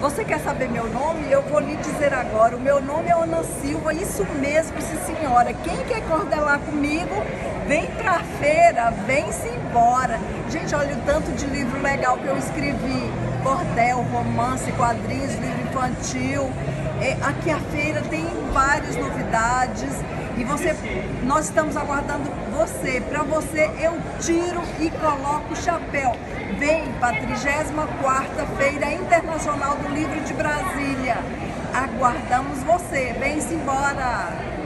Você quer saber meu nome? Eu vou lhe dizer agora. O meu nome é Ana Silva, isso mesmo, sim senhora. Quem quer cordelar comigo, vem pra feira, vem-se embora. Gente, olha o tanto de livro legal que eu escrevi. Cordel, romance, quadrinhos, livro infantil. É, aqui a feira tem várias novidades. E você, nós estamos aguardando você. Para você eu tiro e coloco o chapéu. Vem para a 34 Internacional do Livro de Brasília. Aguardamos você. Vem-se embora.